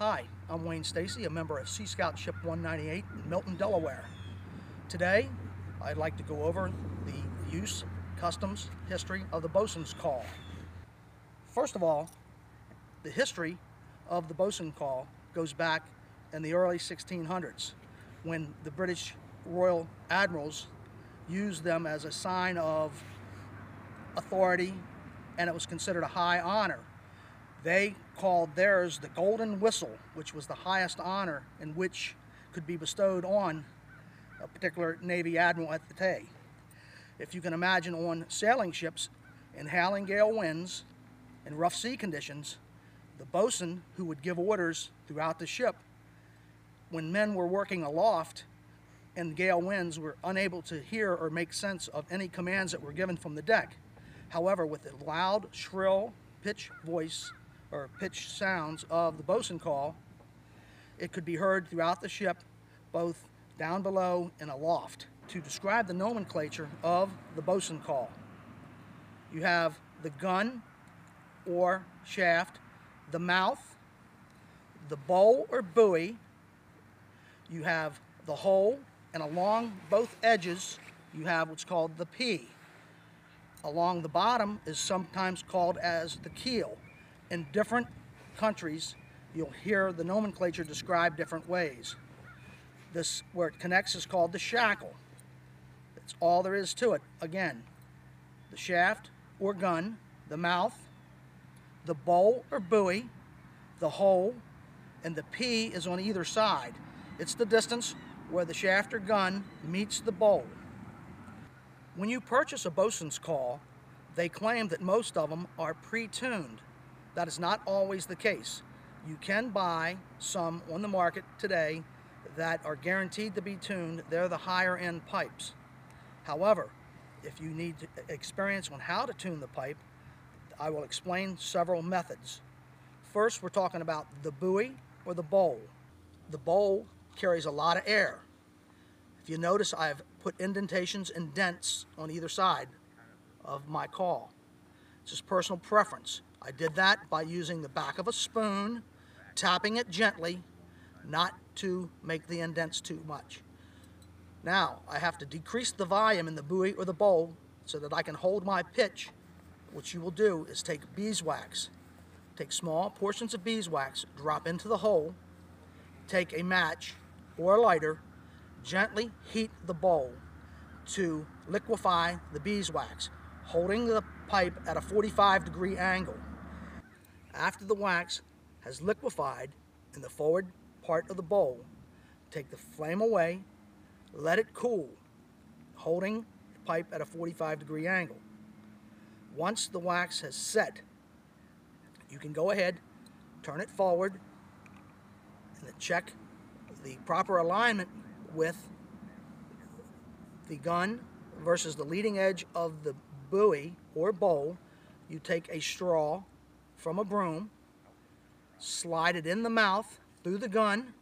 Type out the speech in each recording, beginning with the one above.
Hi, I'm Wayne Stacey, a member of Sea Scout Ship 198 in Milton, Delaware. Today, I'd like to go over the use, customs, history of the bosun's call. First of all, the history of the bosun call goes back in the early 1600s when the British Royal Admirals used them as a sign of authority and it was considered a high honor. They called theirs the Golden Whistle, which was the highest honor in which could be bestowed on a particular Navy admiral at the day. If you can imagine on sailing ships in howling gale winds and rough sea conditions, the bosun who would give orders throughout the ship, when men were working aloft and gale winds were unable to hear or make sense of any commands that were given from the deck. However, with a loud, shrill pitch voice or pitch sounds of the bosun call, it could be heard throughout the ship, both down below and aloft, to describe the nomenclature of the bosun call. You have the gun or shaft, the mouth, the bowl or buoy, you have the hole, and along both edges you have what's called the P. Along the bottom is sometimes called as the keel. In different countries, you'll hear the nomenclature described different ways. This, where it connects, is called the shackle. That's all there is to it. Again, the shaft or gun, the mouth, the bowl or buoy, the hole, and the P is on either side. It's the distance where the shaft or gun meets the bowl. When you purchase a bosun's call, they claim that most of them are pre-tuned. That is not always the case. You can buy some on the market today that are guaranteed to be tuned. They're the higher end pipes. However, if you need experience on how to tune the pipe, I will explain several methods. First, we're talking about the buoy or the bowl. The bowl carries a lot of air. If you notice, I've put indentations and dents on either side of my call. It's just personal preference. I did that by using the back of a spoon, tapping it gently, not to make the indents too much. Now, I have to decrease the volume in the buoy or the bowl so that I can hold my pitch. What you will do is take beeswax. Take small portions of beeswax, drop into the hole, take a match or a lighter, gently heat the bowl to liquefy the beeswax, holding the pipe at a 45 degree angle. After the wax has liquefied in the forward part of the bowl, take the flame away, let it cool, holding the pipe at a 45 degree angle. Once the wax has set, you can go ahead, turn it forward, and check the proper alignment with the gun versus the leading edge of the buoy or bowl. You take a straw from a broom, slide it in the mouth through the gun.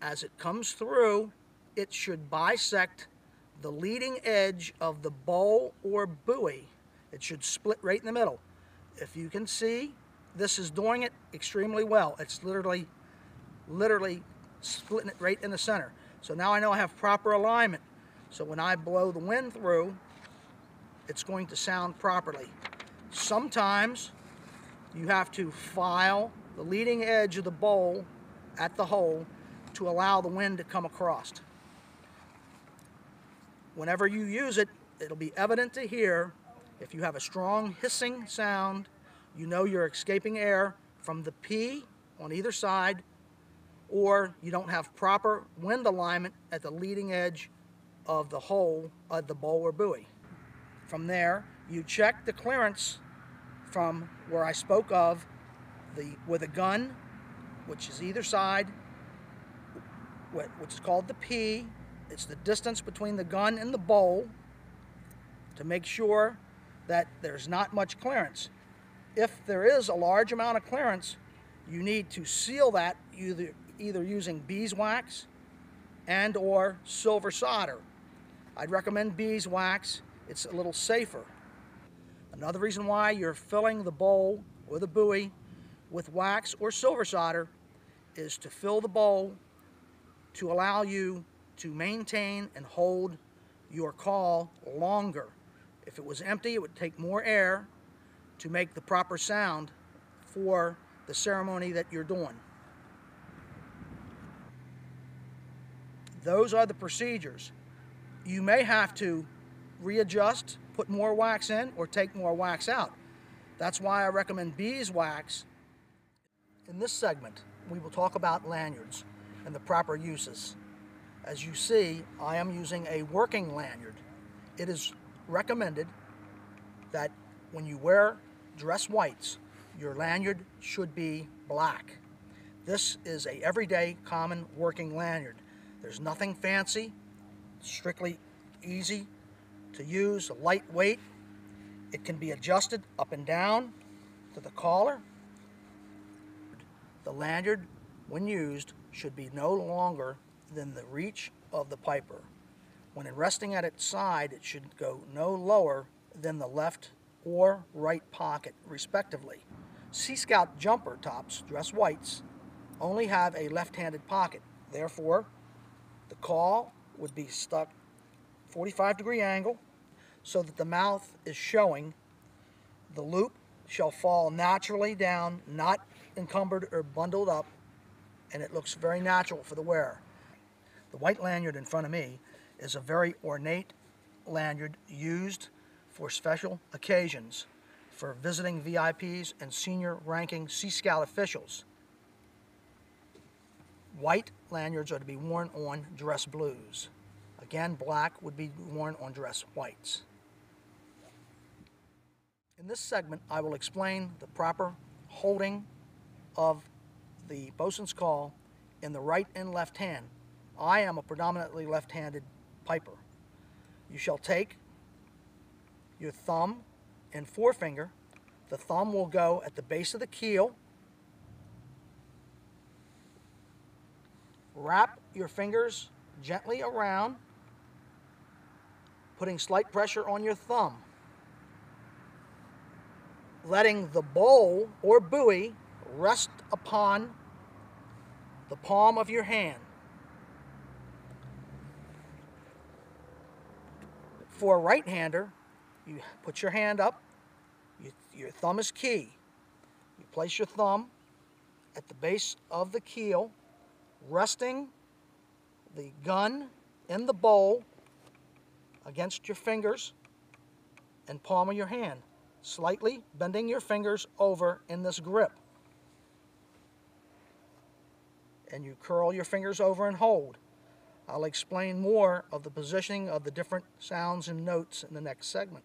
As it comes through, it should bisect the leading edge of the bowl or buoy. It should split right in the middle. If you can see, this is doing it extremely well. It's literally literally splitting it right in the center. So now I know I have proper alignment. So when I blow the wind through, it's going to sound properly. Sometimes you have to file the leading edge of the bowl at the hole to allow the wind to come across. Whenever you use it, it'll be evident to hear. If you have a strong hissing sound, you know you're escaping air from the P on either side or you don't have proper wind alignment at the leading edge of the hole of the bowl or buoy. From there, you check the clearance from where I spoke of the with a gun, which is either side, which is called the P. It's the distance between the gun and the bowl to make sure that there's not much clearance. If there is a large amount of clearance, you need to seal that either either using beeswax and or silver solder. I'd recommend beeswax. It's a little safer. Another reason why you're filling the bowl or the buoy with wax or silver solder is to fill the bowl to allow you to maintain and hold your call longer. If it was empty, it would take more air to make the proper sound for the ceremony that you're doing. Those are the procedures. You may have to readjust, put more wax in, or take more wax out. That's why I recommend beeswax. In this segment, we will talk about lanyards and the proper uses. As you see, I am using a working lanyard. It is recommended that when you wear dress whites, your lanyard should be black. This is a everyday common working lanyard. There's nothing fancy, strictly easy to use, a lightweight. It can be adjusted up and down to the collar. The lanyard, when used, should be no longer than the reach of the piper. When resting at its side, it should go no lower than the left or right pocket, respectively. Sea Scout jumper tops, dress whites, only have a left-handed pocket. Therefore, the call would be stuck 45 degree angle so that the mouth is showing. The loop shall fall naturally down, not encumbered or bundled up, and it looks very natural for the wearer. The white lanyard in front of me is a very ornate lanyard used for special occasions for visiting VIPs and senior ranking Sea Scout officials. White lanyards are to be worn on dress blues. Again, black would be worn on dress whites. In this segment, I will explain the proper holding of the bosun's call in the right and left hand. I am a predominantly left-handed piper. You shall take your thumb and forefinger. The thumb will go at the base of the keel. Wrap your fingers gently around, putting slight pressure on your thumb. Letting the bowl or buoy rest upon the palm of your hand. For a right-hander, you put your hand up, you, your thumb is key. You place your thumb at the base of the keel, resting the gun in the bowl against your fingers and palm of your hand, slightly bending your fingers over in this grip. And you curl your fingers over and hold. I'll explain more of the positioning of the different sounds and notes in the next segment.